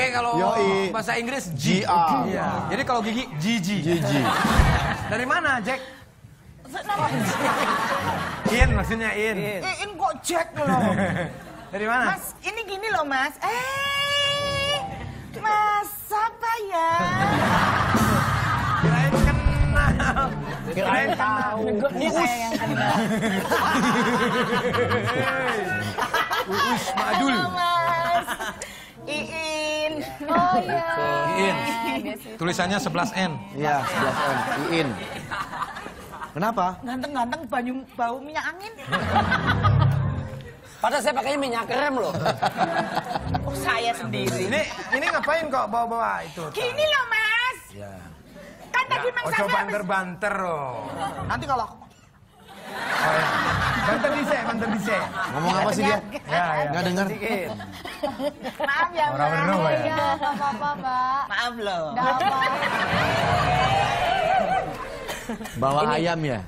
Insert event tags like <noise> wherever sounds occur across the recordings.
Kan G kalau Yoi. bahasa Inggris G. GR. Iya. Jadi kalau gigi Gigi. Gigi. Dari mana, Jack? Nama In maksudnya In. In kok Jack loh. Dari mana? Mas, ini gini loh mas. Eh, mas siapa ya? Kirain kenal. Kirain tahu. Ini saya yang kenal. Uus Madul. Halo mas. Iin. Oh iya. In. Tulisannya 11N. Iya, 11 M. Iin. Kenapa? Ganteng-ganteng bau, bau minyak angin. Padahal saya pakainya minyak krem loh. Oh saya sendiri. Ini ini ngapain kok bawa-bawa itu? Gini loh mas. Ya. Kan tadi Mang Oh, Safi coba banter-banter loh. Nanti kalau Oh, ya. Banter bisa, banter bisa. Ngomong apa sih dia? Ya, ya. Nggak dengar. Maaf ya Orang mas. beru ya. Iya, nggak apa-apa mbak. Maaf loh. Nggak apa. Bawa ayam ya?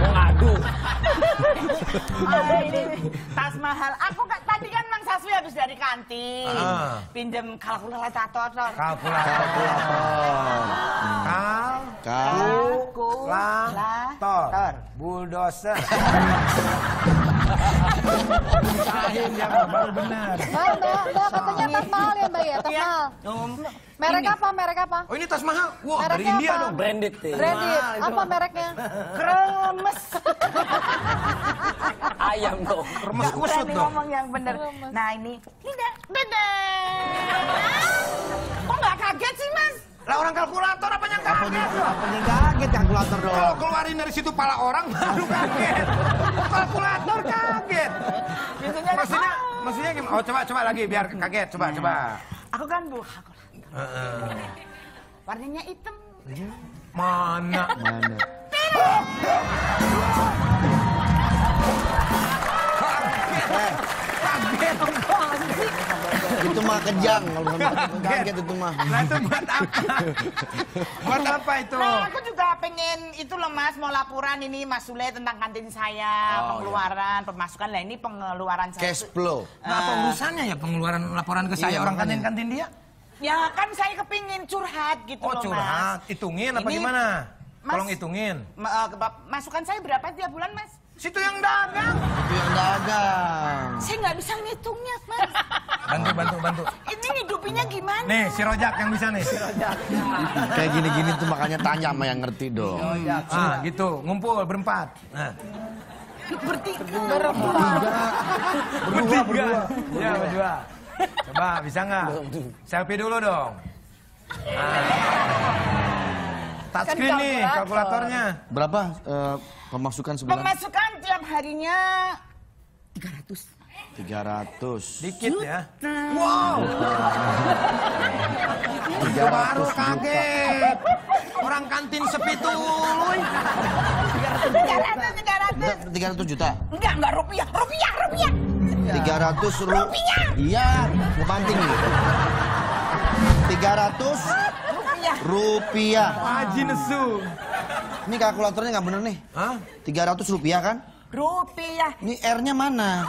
Mau ngadu. Ah, ini tas mahal. Aku kan tadi kan Mang Saswi habis dari kantin. Ah. Pinjem kalkulator. Kalkulator. Kal. Kalkulator. Tor. Bulldozer. Usahain ya, baru benar. Mbak, mbak, mbak, katanya tas mahal ya mbak ya, tas Iya. mahal. Merek apa, merek apa? Oh ini tas mahal? Wah dari India apa? dong. Branded nih. Branded, apa mereknya? kremes. <laughs> Ayam dong. Remes Nggak kusut berani dong. ngomong yang bener. Nah ini. Tidak. Dadah. Kok nggak kaget sih mas? Lah orang kalkulator apa yang kaget? Apanya kaget kalkulator Kalau dong? keluarin dari situ pala orang <laughs> baru kaget. Kalkulator kaget. Biasanya Maksudnya, "Ah." maksudnya gimana? Oh coba coba lagi biar kaget. Coba coba. Aku kan bu. Warnanya hitam. Mana? Mana? Kaget. Itu mah kejang kalau kaget itu mah. Lah itu buat apa? <laughs> buat apa itu? Nah, aku juga pengen itu loh Mas, mau laporan ini Mas Sule tentang kantin saya, pengeluaran, pemasukan. Lah ini pengeluaran saya. Cash flow. Nah, apa urusannya ya pengeluaran laporan ke saya Iya, orang makanya. kantin-kantin dia? Ya kan saya kepingin curhat gitu Oh loh curhat, Mas. hitungin apa Ini, gimana? Mas- Tolong hitungin. Ma- ke- masukan saya berapa tiap bulan Mas? Situ yang dagang. Itu yang dagang. Saya nggak bisa ngitungnya Mas. Bantu, bantu, bantu. ini hidupinnya gimana? Nih, si Rojak yang bisa nih. Si Rojak. Kayak gini-gini tuh makanya tanya sama yang ngerti dong. Ah, gitu. Ngumpul berempat. Nah. Bertiga. Berdua, berdua. Ya, berdua. Coba, bisa nggak? Selfie dulu dong. Ah. Touchscreen Kan nih, kalkulator. kalkulatornya. Berapa eh, pemasukan sebulan? Pemasukan tiap harinya 300. 300. Dikit ya. Wow. 300 Baru juta. kaget. Orang kantin sepi tuluy. 300, 300. 300 juta. Enggak, enggak rupiah, rupiah, rupiah. 300 ru Iya, ngebanting nih. 300 Rupiah. rupiah. Haji nesu. Ini kalkulatornya nggak bener nih. Hah? 300 rupiah kan? Rupiah. Ini R-nya mana?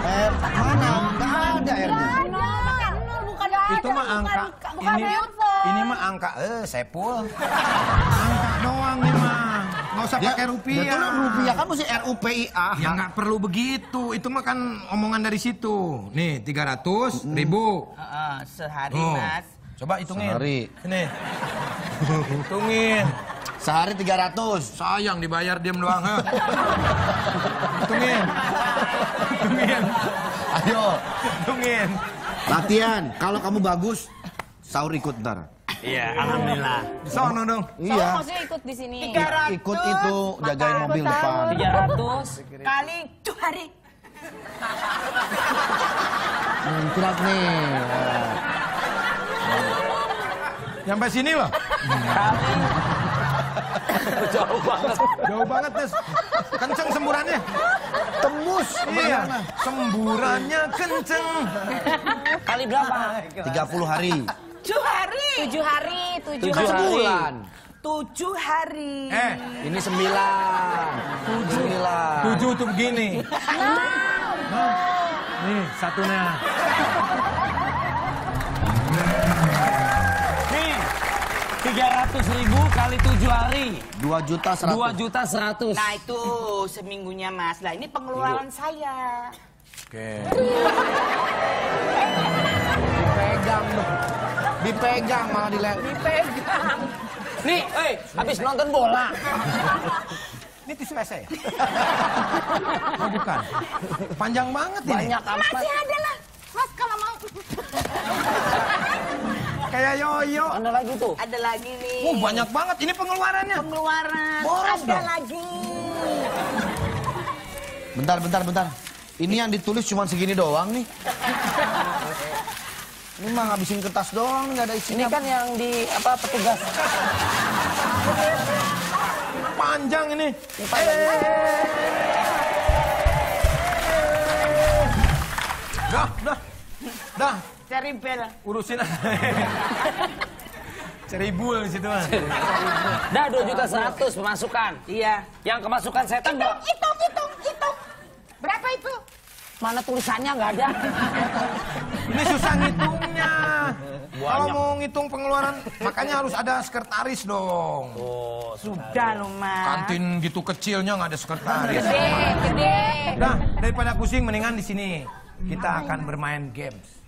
R mana? Nggak ada R-nya. Itu mah angka. bukan Ini ini mah angka eh sepul. Angka doang nih mah. Nggak usah pakai Ya rupiah. tuh rupiah kan mesti R U P I A. Ya nggak perlu begitu. Itu mah kan omongan dari situ. Nih 300 ribu. Heeh, sehari, Tuh. Mas. Coba hitungin. Sehari. Sini. <laughs> Hitungin. Sehari 300. Sayang dibayar diem doang. Hitungin. Hitungin. Ayo, Hitungin. latihan. Kalau kamu bagus, sahur ikut ntar. Iya, alhamdulillah. Sono dong. Iya. maksudnya ikut di sini. 300 Ikut itu jagain mobil depan. sahur. 300 kali tuh hari. Muncrat nih. Sampai sini loh. <laughs> Jauh banget. Jauh banget, Nes. Kenceng semburannya. Tembus. Iya. Semburannya kenceng. Kali berapa? 30 hari. 7 hari. 7 hari, 7 hari. Sebulan. Tujuh hari. Eh, ini sembilan. Tujuh. Sembilan. Tujuh tuh begini. Nah. Nih, satunya. 300 ribu kali 7 hari. 2 juta 100. 2 juta 100. Nah itu seminggunya mas. Nah ini pengeluaran Minggu. saya. Oke. okay. Dipegang. Dipegang malah dilihat. Dipegang. Nih, hei, habis nonton bola. Ini tisu selesai ya? oh, bukan. Panjang banget Banyak ini. Masih ada lah. Mas kalau mau. Kayak yoyo. Mana lagi tuh? Ada lagi nih. Oh banyak banget. Ini pengeluarannya. Pengeluaran. Boros ada dong. lagi. Bentar, bentar, bentar. Ini yang ditulis cuma segini doang nih. Ini mah ngabisin kertas doang, nggak ada Ini isinya. kan yang di apa petugas. Panjang ini. Dah, dah. Dah, Cari bel. urusin aja. <laughs> Ceribul di situ mah. Dah dua juta seratus pemasukan. Iya. Yang kemasukan setan dong. Hitung, hitung, hitung. Berapa itu? Mana tulisannya nggak ada. Ini susah ngitungnya. Kalau mau ngitung pengeluaran, makanya harus ada sekretaris dong. Sudah loh mas. Kantin gitu kecilnya nggak ada sekretaris. Gede, gede. Nah, daripada pusing mendingan di sini kita akan bermain games.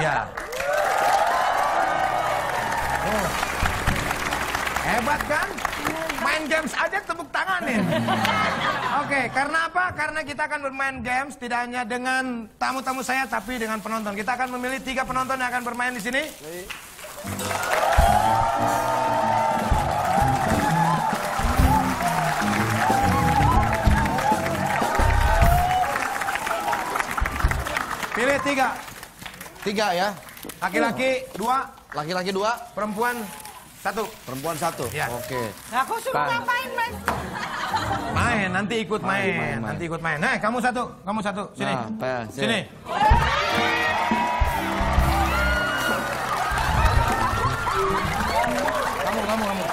Ya. Oh. Hebat kan? Main games aja tepuk tanganin. Oke, karena apa? Karena kita akan bermain games tidak hanya dengan tamu-tamu saya tapi dengan penonton. Kita akan memilih tiga penonton yang akan bermain di sini. Pilih tiga. Tiga ya. Laki-laki dua, Laki-laki dua, perempuan satu. perempuan satu. Ya. Oke. Nah, suruh Pan. ngapain mas? Main, nanti ikut main, Main, main, main. nanti ikut main. Nah, kamu satu, kamu satu, sini, Nah, sini. sini. Kamu, kamu, kamu.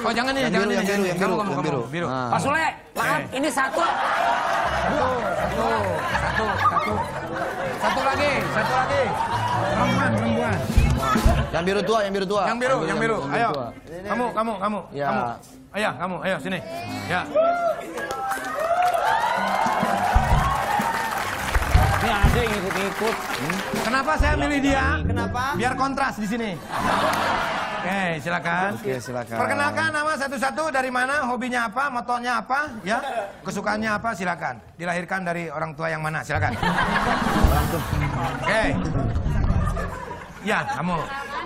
Oh jangan nih, Yang jangan biru, nih, yang biru, yang Kamu, biru, kamu, yang kamu, biru. biru. Ah. Pak Sule, maaf, ini satu. Satu, satu, satu, satu. Satu lagi, satu lagi. Perempuan, perempuan. Yang biru tua, yang biru tua. Yang biru, yang biru. Ayo. Kamu, kamu, kamu, Ya. kamu. Ayo, kamu, ayo sini. Ya. Ini ada yang ikut-ikut. Kenapa saya milih dia? Kenapa? Biar kontras di sini. Oke, silakan. Oke, silakan. Perkenalkan nama satu-satu dari mana, hobinya apa, motonya apa, ya, kesukaannya apa, silakan. Dilahirkan dari orang tua yang mana, silakan. Oke. Ya, kamu.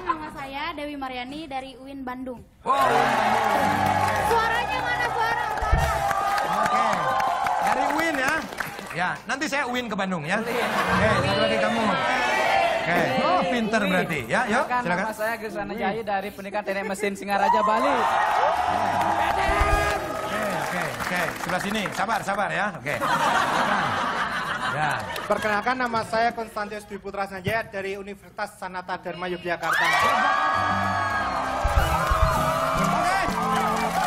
Nama saya Dewi Mariani dari UIN Bandung. Wow. Suaranya mana suara? Suara. Oke. Dari Win ya. Ya, nanti saya Win ke Bandung ya. Oke, satu lagi kamu. Oke. Oh, pinter berarti. Ya, yuk, Kan silakan. nama saya Krisana Jaya dari Pendidikan Teknik Mesin Singaraja Bali. Oke, oke, oke. Sebelah sini. Sabar, sabar ya. Oke. Silakan. Ya. Perkenalkan nama saya Konstantius Dwi Putra Sanjaya dari Universitas Sanata Dharma Yogyakarta. Oke.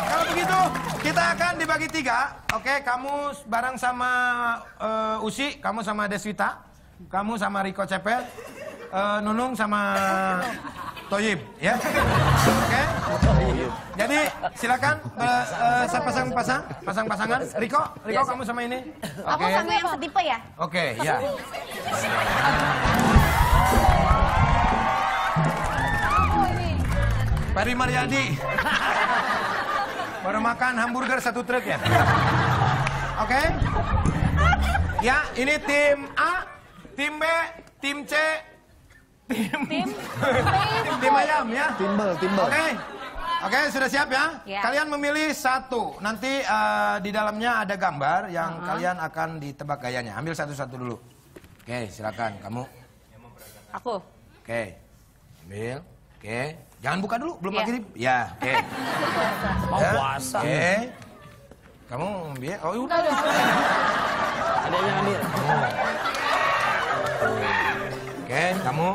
Kalau begitu, kita akan dibagi tiga. Oke, kamu bareng sama eh, Usi, kamu sama Deswita, kamu sama Riko Cepet, eh, Nunung sama Toyib, ya. Oke. Jadi silakan eh, eh, saya pasang-pasang, pasang-pasangan. Riko, Riko kamu sama ini. Aku Oke. sama yang setipe ya? Oke, ya. Aku ini. Peri Mariadi. Baru makan hamburger satu truk ya. Oke. Ya, ini tim A, tim B, tim C, tim tim, tim ayam ya. Timbel, timbel. Oke. Oke, sudah siap ya? Ya. Kalian memilih satu. Nanti eh, di dalamnya ada gambar yang kalian akan ditebak gayanya. Ambil satu-satu dulu. Oke, silakan kamu. Aku. Oke. Ambil. Oke. Jangan buka dulu, belum Iya. maghrib. Ya, oke. Mau <laughs> Ya, puasa. Oke. Kamu ambil. Oh, udah. Ada yang ambil. Oke, kamu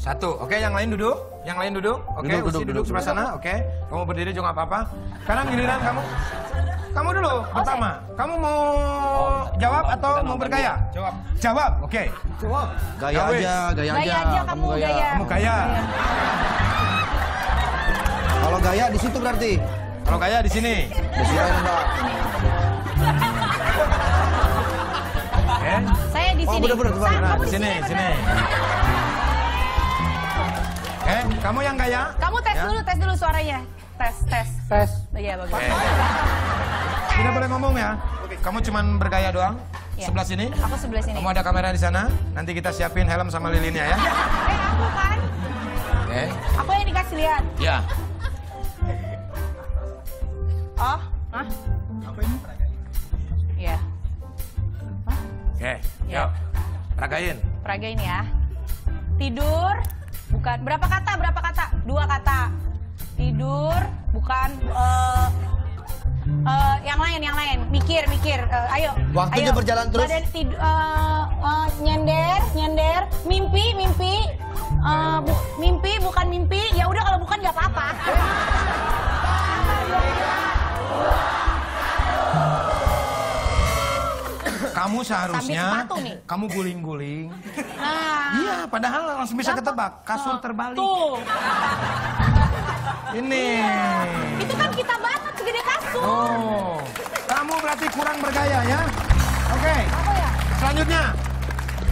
satu. Oke, yang lain duduk. Yang lain duduk. Oke, Duduk, Usi duduk, duduk, duduk. sebelah sana. Oke. Kamu berdiri juga apa-apa. Sekarang giliran kamu. Kamu dulu pertama. Kamu mau jawab atau mau bergaya? Jawab. Jawab. Oke. Gaya Gawe. aja, gaya Gaya aja. aja kamu, gaya. Kamu gaya. Kalau gaya di situ berarti. Kalau gaya di sini. Disirain enggak? Oke. Saya di Oh, sini. Sam, bener. Nah, di sini, sini. Oke, kamu yang gaya. Kamu tes Ya. dulu, tes dulu suaranya. Tes, tes. Tes. Iya, bagus. Oke. Tidak boleh ngomong ya. Kamu cuman bergaya doang. Iya. Sebelah sini. Aku sebelah sini. Kamu ada kamera di sana. Nanti kita siapin helm sama lilinnya ya. Eh, aku kan. Oke. Aku yang dikasih lihat. Ya. Oh, hah? Iya, Oke. Ya. Yuk. Ragain. peraga ini ya. Tidur, bukan. Berapa kata? Berapa kata? Dua kata. Tidur, bukan. eh eh, yang lain, yang lain. Mikir, mikir. Eh, ayo. Waktunya ayo. berjalan terus. Badan tidur, eh, eh, nyender, nyender. Mimpi, mimpi. Eh, bu- mimpi, bukan mimpi. Ya udah kalau bukan nggak apa-apa. Kamu seharusnya kamu guling-guling. Nah, Iya, padahal langsung bisa ketebak. Kasur Oh, terbalik. Tuh, Ini. itu kan kita banget segede kasur. Oh. Kamu berarti kurang bergaya ya. Oke. Apa ya? Selanjutnya,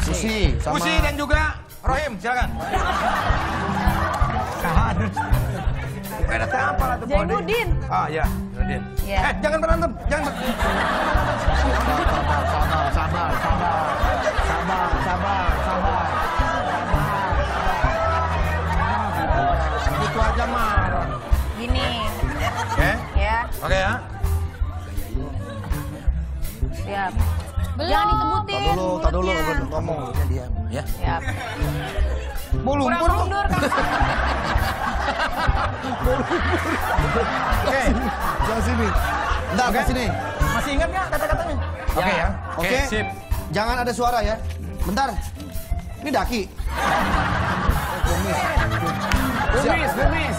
Susi sama Usi dan juga Rohim, silakan. Ada apa lah tuh? Zainuddin. Ah ya, Zainuddin. Iya. Eh, jangan berantem, jangan. ber- sabar, sabar, sabar. Sabar, sabar, sabar. Siap. Jangan disebutin. Tak dulu, tak dulu mulutnya. ngomong. Diam. Ya. Siap. Mau Kurang lumpur lu. mundur kan. Oke, Jangan sini. Enggak, Oke. ke sini. masih ingat nggak kata-katanya? Oke ya. Oke. sip. Jangan ada suara ya. Bentar. Ini daki. Kumis, kumis.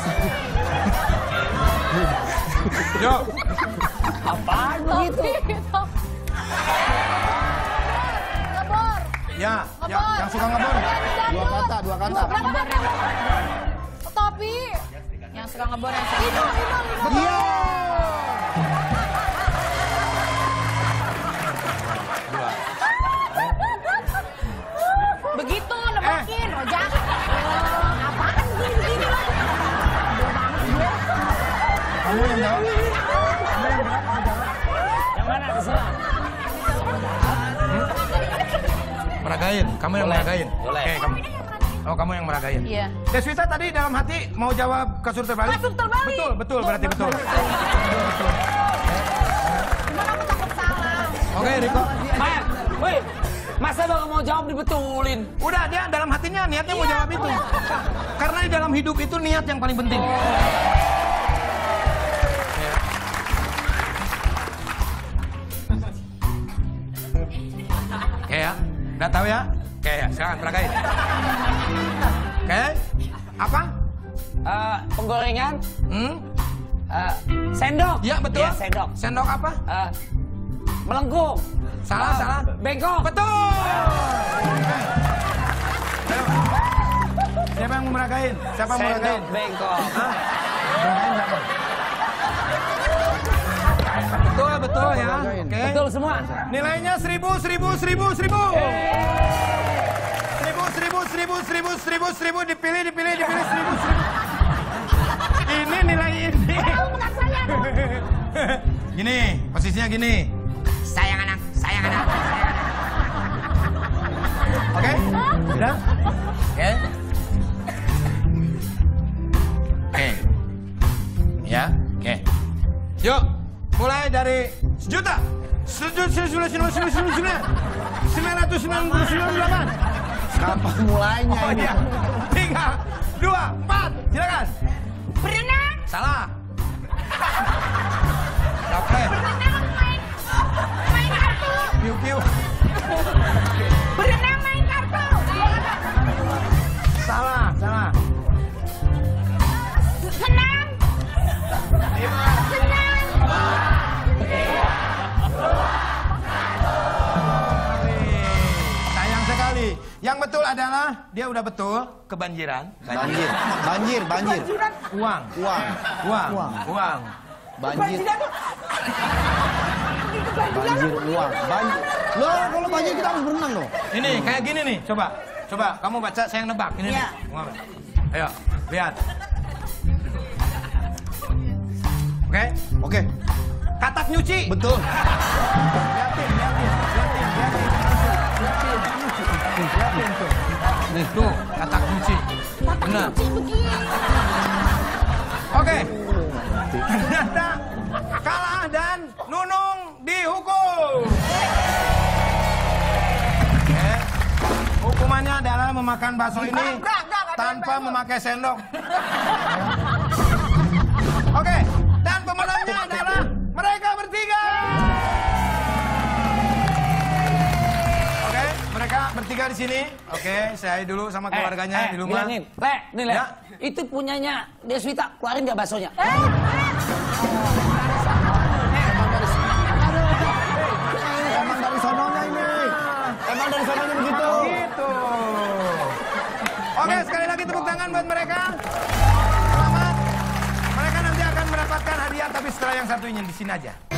<laughs> Yuk. Apaan begitu? Ya, ya, yang suka ngebor. Dua kata, dua kata. Tapi. Yang suka ngebor yang suka. Itu, itu, Iya. Begitu, nebakin. Eh, apaan begini-begini lah. Kamu yang jawab. Yang mana? Terserah. Meragain, kamu yang meragain. boleh. Oke, kamu. Oh, kamu yang meragain. Iya. Deswita tadi dalam hati mau jawab kasur terbalik. Kasur terbalik. Betul, betul, berarti betul. Cuma kamu takut salah. Oke, Riko. Mayat, woi, masa baru mau jawab dibetulin? Udah, dia dalam hatinya niatnya mau jawab itu. Karena di dalam hidup itu niat yang paling penting. Oke udah tahu ya? Oke ya, silakan peragain. Oke, apa? Eh, penggorengan, Hmm? eh, sendok. Iya betul. Iya, sendok. Sendok apa? Eh, melengkung. Salah, Eh, salah. Bengkok. Betul. Siapa yang mau meragain? Siapa yang mau Sendok meragain? bengkok. Hah? Meragain siapa? Betul, ya. Oke. Betul semua. Nilainya seribu, seribu, seribu, seribu. Seribu, seribu, seribu, seribu, seribu, seribu, dipilih, dipilih, dipilih, seribu, seribu. Ini nilai ini. Gini, posisinya gini. Sayang anak, sayang anak. sayang anak. Oke? Sudah? Oke? Oke. Ya, oke. Yuk, mulai dari sejuta. Sejuta, sejuta, sejuta, sejuta, sejuta, sejuta. Sembilan ratus sembilan puluh sembilan delapan. Kapan mulainya Oh ini? iya. Tiga, dua, empat. Silakan. Berenang. Salah. Dapat. Berenang main. Main kartu. Piu piu. Berenang dia udah betul kebanjiran. Banjir, banjir, banjir. Uang, Uang, uang, Uang. uang. banjir. Banjir uang, banjir. Loh, kalau banjir kita harus berenang dong. Ini kayak gini nih, coba. Coba kamu baca saya yang nebak ini. Iya. nih. Ayo, lihat. Oke, Oke, katak nyuci. betul. Liatin, liatin, Tuh. Nih tuh, nyuci. Benar. Oke. Ternyata kalah dan Nunung dihukum. Oke. Hukumannya adalah memakan bakso ini tanpa memakai sendok. Bertiga di sini. Oke, saya dulu sama keluarganya eh, di rumah. bilangin, Le, nih Le, Ya. itu punyanya Deswita, keluarin gak baksonya? Emang dari sononya ini. Emang dari sononya begitu. Gitu. Oke, sekali lagi tepuk tangan buat mereka. Selamat. Mereka nanti akan mendapatkan hadiah, tapi setelah yang satu ini di sini aja.